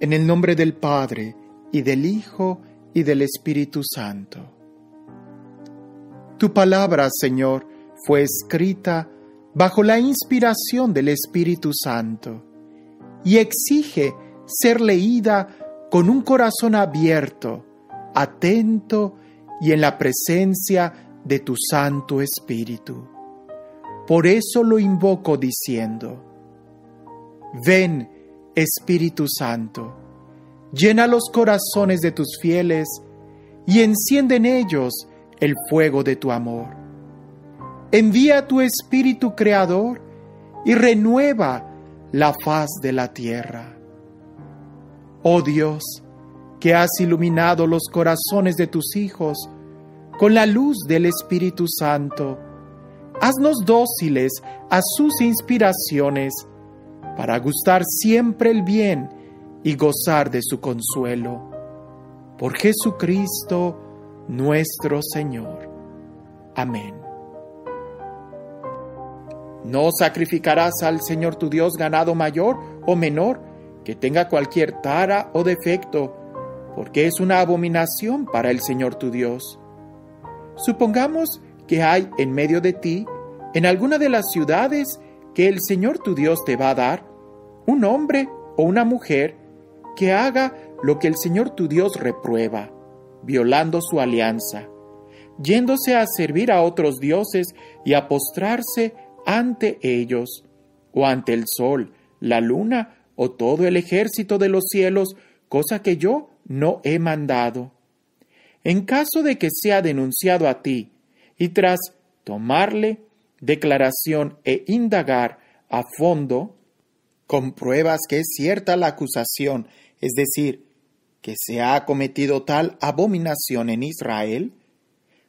En el nombre del Padre, y del Hijo, y del Espíritu Santo. Tu palabra, Señor, fue escrita bajo la inspiración del Espíritu Santo y exige ser leída con un corazón abierto, atento y en la presencia de tu Santo Espíritu. Por eso lo invoco diciendo, ven Espíritu Santo, llena los corazones de tus fieles y enciende en ellos el fuego de tu amor. Envía tu Espíritu Creador y renueva la faz de la tierra. Oh Dios, que has iluminado los corazones de tus hijos con la luz del Espíritu Santo, haznos dóciles a sus inspiraciones para gustar siempre el bien y gozar de su consuelo. Por Jesucristo nuestro Señor. Amén. No sacrificarás al Señor tu Dios ganado mayor o menor que tenga cualquier tara o defecto, porque es una abominación para el Señor tu Dios. Supongamos que hay en medio de ti, en alguna de las ciudades que el Señor tu Dios te va a dar, un hombre o una mujer que haga lo que el Señor tu Dios reprueba, violando su alianza, yéndose a servir a otros dioses y a postrarse ante ellos, o ante el sol, la luna o todo el ejército de los cielos, cosa que yo no he mandado. En caso de que sea denunciado a ti, y tras tomarle declaración e indagar a fondo, compruebas que es cierta la acusación, es decir, que se ha cometido tal abominación en Israel,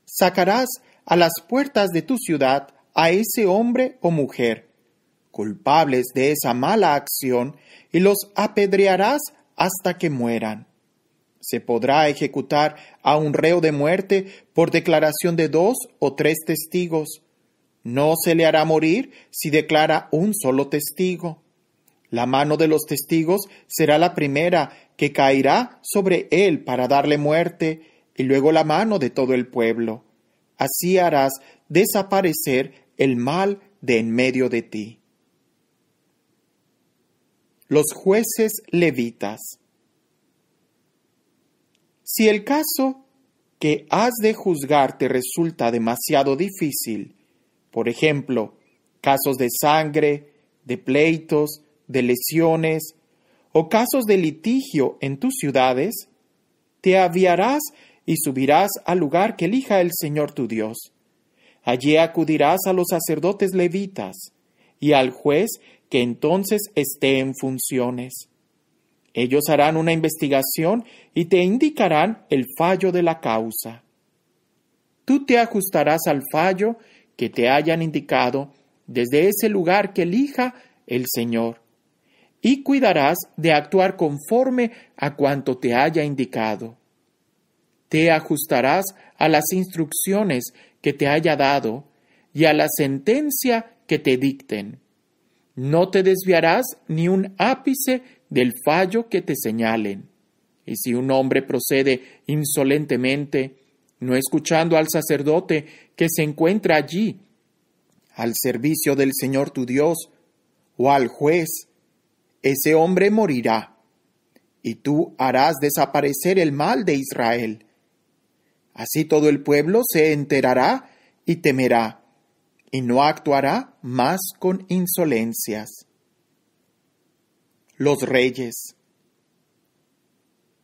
sacarás a las puertas de tu ciudad a ese hombre o mujer, culpables de esa mala acción, y los apedrearás hasta que mueran. Se podrá ejecutar a un reo de muerte por declaración de dos o tres testigos. No se le hará morir si declara un solo testigo. La mano de los testigos será la primera que caerá sobre él para darle muerte, y luego la mano de todo el pueblo. Así harás desaparecer el mal de en medio de ti. Los jueces levitas. Si el caso que has de juzgar te resulta demasiado difícil, por ejemplo, casos de sangre, de pleitos, de lesiones o casos de litigio en tus ciudades, te aviarás y subirás al lugar que elija el Señor tu Dios Allí acudirás a los sacerdotes levitas y al juez que entonces esté en funciones. Ellos harán una investigación y te indicarán el fallo de la causa. Tú te ajustarás al fallo que te hayan indicado desde ese lugar que elija el Señor, y cuidarás de actuar conforme a cuanto te haya indicado. Te ajustarás a las instrucciones que te haya dado y a la sentencia que te dicten. No te desviarás ni un ápice del fallo que te señalen. Y si un hombre procede insolentemente, no escuchando al sacerdote que se encuentra allí, al servicio del Señor tu Dios, o al juez, ese hombre morirá, y tú harás desaparecer el mal de Israel Así todo el pueblo se enterará y temerá, y no actuará más con insolencias. Los reyes.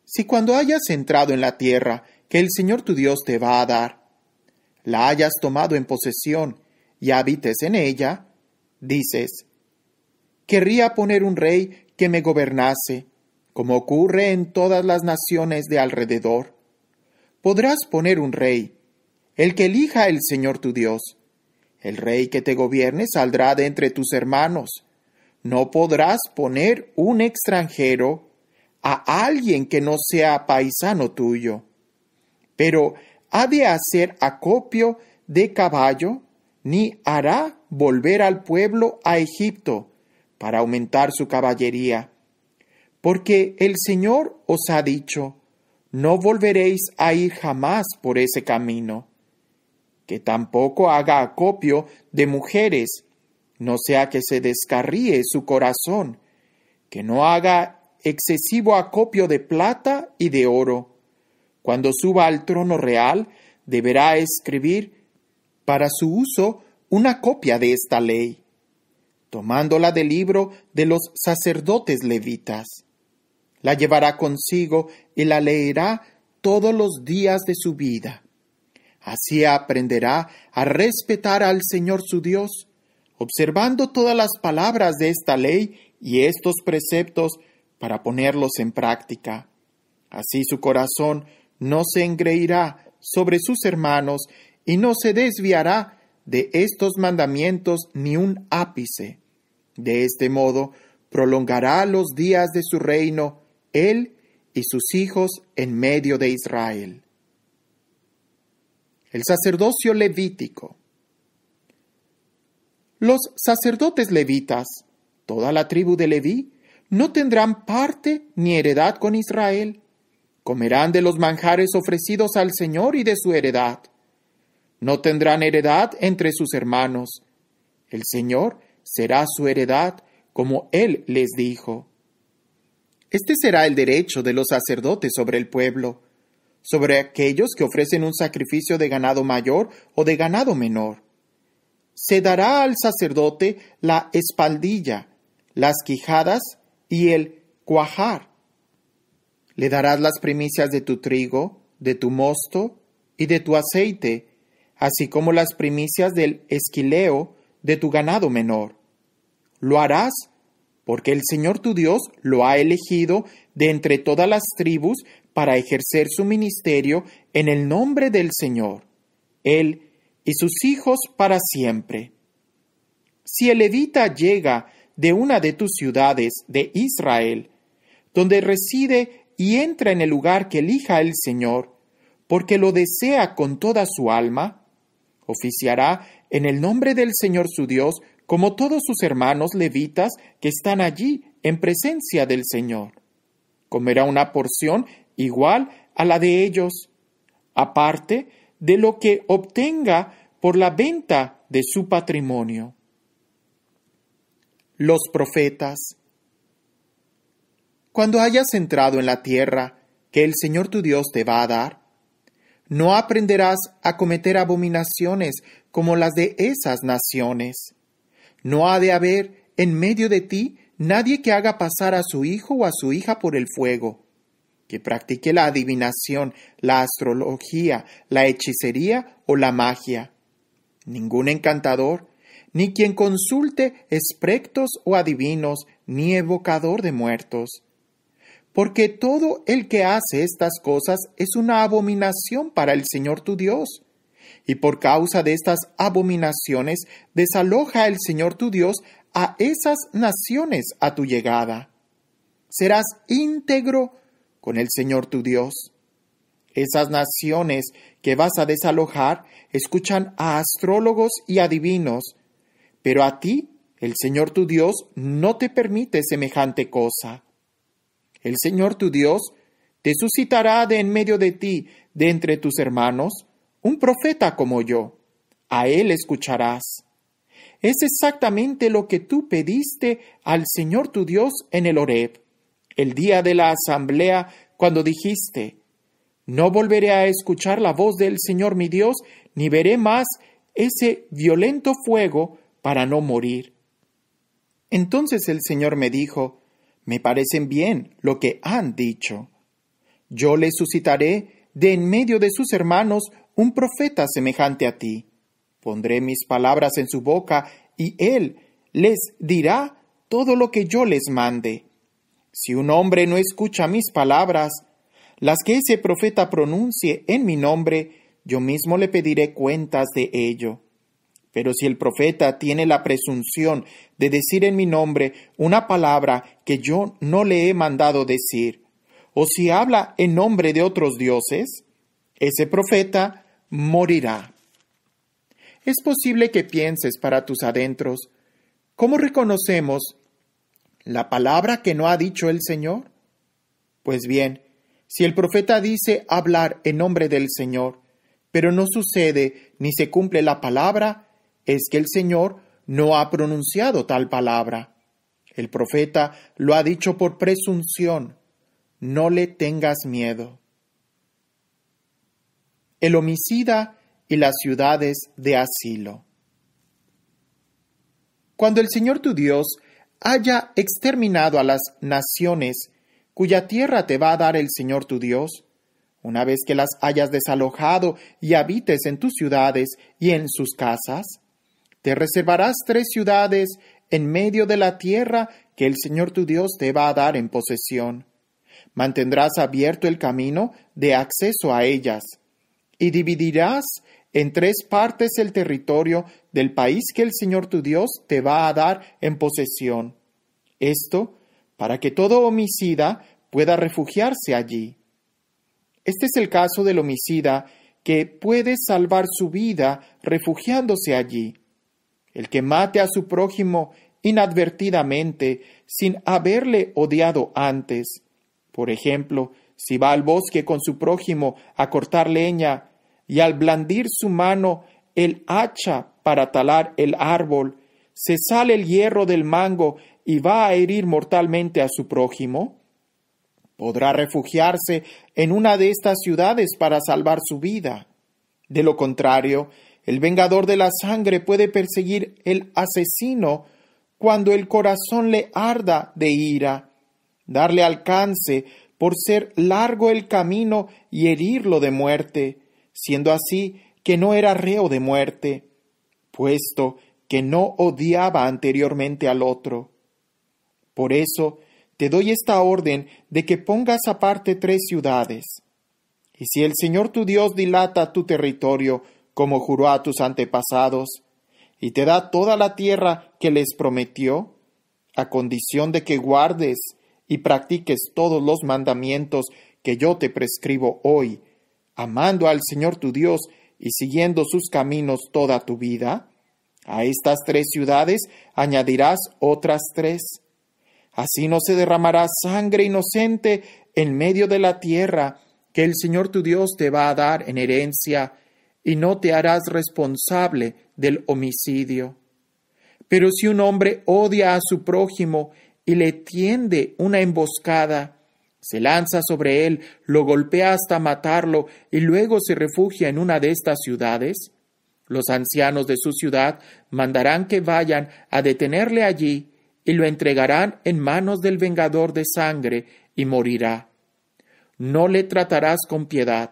Si cuando hayas entrado en la tierra que el Señor tu Dios te va a dar, la hayas tomado en posesión y habites en ella, dices, querría poner un rey que me gobernase, como ocurre en todas las naciones de alrededor podrás poner un rey, el que elija el Señor tu Dios. El rey que te gobierne saldrá de entre tus hermanos. No podrás poner un extranjero a alguien que no sea paisano tuyo. Pero ha de hacer acopio de caballo, ni hará volver al pueblo a Egipto para aumentar su caballería. porque el Señor os ha dicho, no volveréis a ir jamás por ese camino, que tampoco haga acopio de mujeres, no sea que se descarríe su corazón, que no haga excesivo acopio de plata y de oro. Cuando suba al trono real, deberá escribir para su uso una copia de esta ley, tomándola del libro de los sacerdotes levitas. La llevará consigo y la leerá todos los días de su vida. Así aprenderá a respetar al Señor su Dios, observando todas las palabras de esta ley y estos preceptos para ponerlos en práctica. Así su corazón no se engreirá sobre sus hermanos y no se desviará de estos mandamientos ni un ápice. De este modo prolongará los días de su reino, él y sus hijos en medio de Israel. El sacerdocio levítico. Los sacerdotes levitas, toda la tribu de Leví, no tendrán parte ni heredad con Israel. Comerán de los manjares ofrecidos al Señor y de su heredad. No tendrán heredad entre sus hermanos. El Señor será su heredad, como Él les dijo. Este será el derecho de los sacerdotes sobre el pueblo, sobre aquellos que ofrecen un sacrificio de ganado mayor o de ganado menor. Se dará al sacerdote la espaldilla, las quijadas y el cuajar. Le darás las primicias de tu trigo, de tu mosto y de tu aceite, así como las primicias del esquileo de tu ganado menor. Lo harás porque el Señor tu Dios lo ha elegido de entre todas las tribus para ejercer su ministerio en el nombre del Señor, él y sus hijos para siempre. Si el levita llega de una de tus ciudades de Israel, donde reside y entra en el lugar que elija el Señor, porque lo desea con toda su alma, oficiará en el nombre del Señor su Dios como todos sus hermanos levitas que están allí en presencia del Señor. Comerá una porción igual a la de ellos, aparte de lo que obtenga por la venta de su patrimonio. Los profetas. Cuando hayas entrado en la tierra que el Señor tu Dios te va a dar, no aprenderás a cometer abominaciones como las de esas naciones no ha de haber en medio de ti nadie que haga pasar a su hijo o a su hija por el fuego, que practique la adivinación, la astrología, la hechicería o la magia. Ningún encantador, ni quien consulte espectros o adivinos, ni evocador de muertos. Porque todo el que hace estas cosas es una abominación para el Señor tu Dios y por causa de estas abominaciones desaloja el Señor tu Dios a esas naciones a tu llegada. Serás íntegro con el Señor tu Dios. Esas naciones que vas a desalojar escuchan a astrólogos y adivinos, pero a ti el Señor tu Dios no te permite semejante cosa. El Señor tu Dios te suscitará de en medio de ti, de entre tus hermanos, un profeta como yo. A él escucharás. Es exactamente lo que tú pediste al Señor tu Dios en el Horeb, el día de la asamblea, cuando dijiste, No volveré a escuchar la voz del Señor mi Dios, ni veré más ese violento fuego para no morir. Entonces el Señor me dijo, Me parecen bien lo que han dicho. Yo le suscitaré de en medio de sus hermanos un profeta semejante a ti. Pondré mis palabras en su boca y él les dirá todo lo que yo les mande. Si un hombre no escucha mis palabras, las que ese profeta pronuncie en mi nombre, yo mismo le pediré cuentas de ello. Pero si el profeta tiene la presunción de decir en mi nombre una palabra que yo no le he mandado decir, o si habla en nombre de otros dioses, ese profeta morirá. Es posible que pienses para tus adentros, ¿cómo reconocemos la palabra que no ha dicho el Señor? Pues bien, si el profeta dice hablar en nombre del Señor, pero no sucede ni se cumple la palabra, es que el Señor no ha pronunciado tal palabra. El profeta lo ha dicho por presunción. No le tengas miedo. El homicida y las ciudades de asilo. Cuando el Señor tu Dios haya exterminado a las naciones cuya tierra te va a dar el Señor tu Dios, una vez que las hayas desalojado y habites en tus ciudades y en sus casas, te reservarás tres ciudades en medio de la tierra que el Señor tu Dios te va a dar en posesión. Mantendrás abierto el camino de acceso a ellas, y dividirás en tres partes el territorio del país que el Señor tu Dios te va a dar en posesión. Esto para que todo homicida pueda refugiarse allí. Este es el caso del homicida que puede salvar su vida refugiándose allí. El que mate a su prójimo inadvertidamente sin haberle odiado antes. Por ejemplo, si va al bosque con su prójimo a cortar leña y al blandir su mano el hacha para talar el árbol, se sale el hierro del mango y va a herir mortalmente a su prójimo? Podrá refugiarse en una de estas ciudades para salvar su vida. De lo contrario, el vengador de la sangre puede perseguir el asesino cuando el corazón le arda de ira, darle alcance por ser largo el camino y herirlo de muerte, siendo así que no era reo de muerte, puesto que no odiaba anteriormente al otro. Por eso te doy esta orden de que pongas aparte tres ciudades. Y si el Señor tu Dios dilata tu territorio, como juró a tus antepasados, y te da toda la tierra que les prometió, a condición de que guardes y practiques todos los mandamientos que yo te prescribo hoy, amando al Señor tu Dios y siguiendo sus caminos toda tu vida, a estas tres ciudades añadirás otras tres. Así no se derramará sangre inocente en medio de la tierra que el Señor tu Dios te va a dar en herencia, y no te harás responsable del homicidio. Pero si un hombre odia a su prójimo y le tiende una emboscada, se lanza sobre él, lo golpea hasta matarlo y luego se refugia en una de estas ciudades, los ancianos de su ciudad mandarán que vayan a detenerle allí y lo entregarán en manos del vengador de sangre y morirá. No le tratarás con piedad.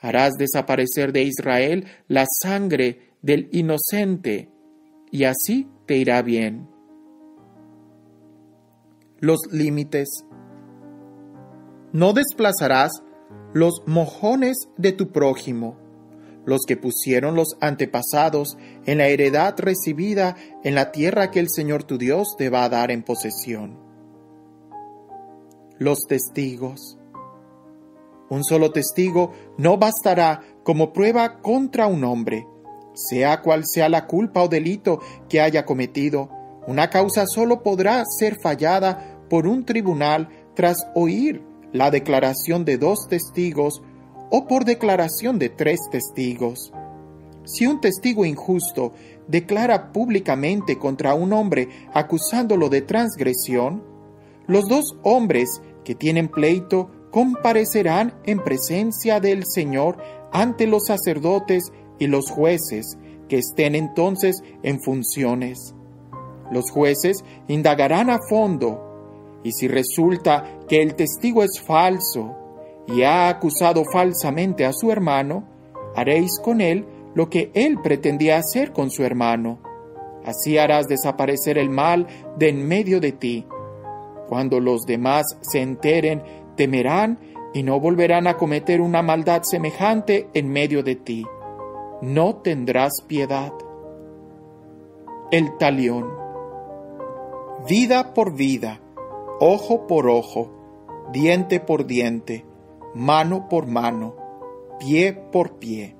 Harás desaparecer de Israel la sangre del inocente, y así te irá bien. Los límites. No desplazarás los mojones de tu prójimo los que pusieron los antepasados en la heredad recibida en la tierra que el Señor tu Dios te va a dar en posesión. Los testigos. Un solo testigo no bastará como prueba contra un hombre, sea cual sea la culpa o delito que haya cometido. Una causa solo podrá ser fallada por un tribunal tras oír la declaración de dos testigos o por declaración de tres testigos. Si un testigo injusto declara públicamente contra un hombre acusándolo de transgresión, los dos hombres que tienen pleito comparecerán en presencia del Señor ante los sacerdotes y los jueces que estén entonces en funciones. Los jueces indagarán a fondo y si resulta que el testigo es falso y ha acusado falsamente a su hermano, haréis con él lo que él pretendía hacer con su hermano. Así harás desaparecer el mal de en medio de ti. Cuando los demás se enteren, temerán y no volverán a cometer una maldad semejante en medio de ti. No tendrás piedad. El talión. Vida por vida, ojo por ojo, diente por diente mano por mano, pie por pie.